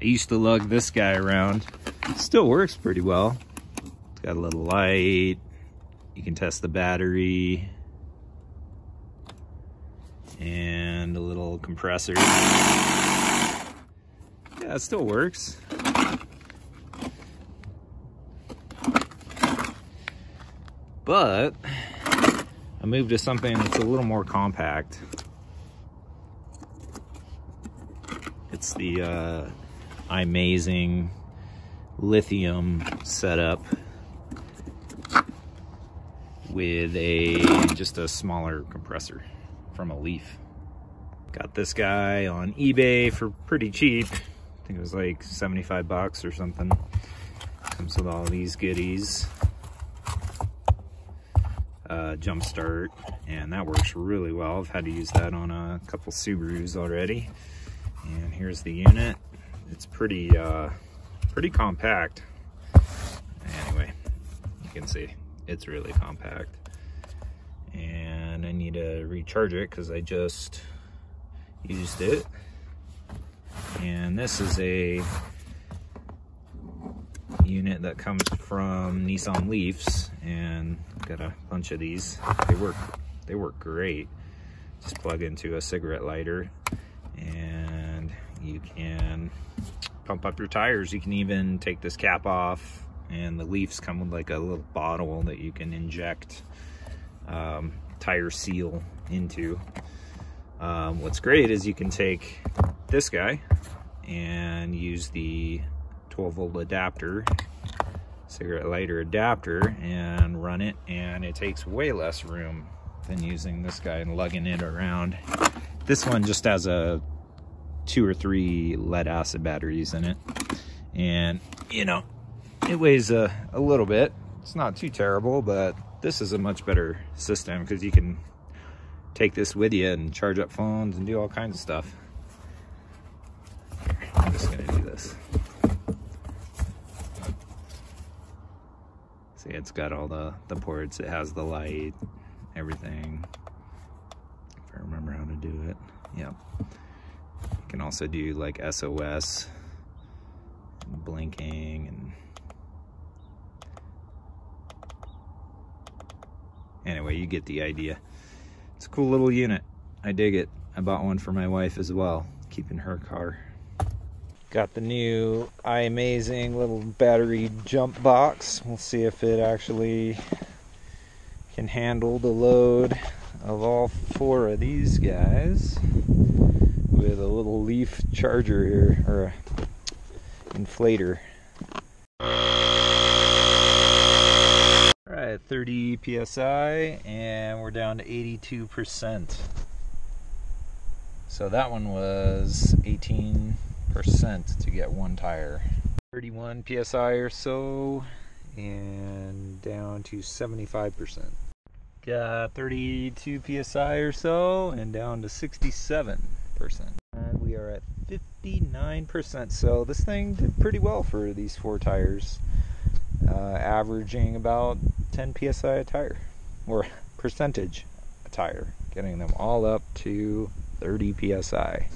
I used to lug this guy around. It Still works pretty well. It's got a little light. You can test the battery. And a little compressor. Yeah, it still works. But I moved to something that's a little more compact. It's the uh, iMazing lithium setup with a just a smaller compressor from a Leaf. Got this guy on eBay for pretty cheap. I think it was like 75 bucks or something. Comes with all these goodies uh, jump start and that works really well. I've had to use that on a couple Subarus already. And here's the unit. It's pretty, uh, pretty compact. Anyway, you can see it's really compact. And I need to recharge it because I just used it. And this is a unit that comes from Nissan Leafs and got a bunch of these. They work they work great. Just plug into a cigarette lighter and you can pump up your tires. You can even take this cap off and the Leafs come with like a little bottle that you can inject um, tire seal into. Um, what's great is you can take this guy and use the 12 volt adapter cigarette lighter adapter and run it and it takes way less room than using this guy and lugging it around this one just has a two or three lead acid batteries in it and you know it weighs a, a little bit it's not too terrible but this is a much better system because you can take this with you and charge up phones and do all kinds of stuff I'm just gonna do this See, it's got all the, the ports. It has the light, everything. If I remember how to do it. Yep. Can also do like SOS, blinking, and anyway, you get the idea. It's a cool little unit. I dig it. I bought one for my wife as well, keeping her car. Got the new iMazing little battery jump box. We'll see if it actually can handle the load of all four of these guys with a little leaf charger here, or inflator. Alright, 30 psi and we're down to 82%. So that one was 18 percent to get one tire 31 psi or so and down to 75 percent got 32 psi or so and down to 67 percent and we are at 59 percent. So this thing did pretty well for these four tires uh, averaging about 10 psi a tire or percentage a tire getting them all up to 30 psi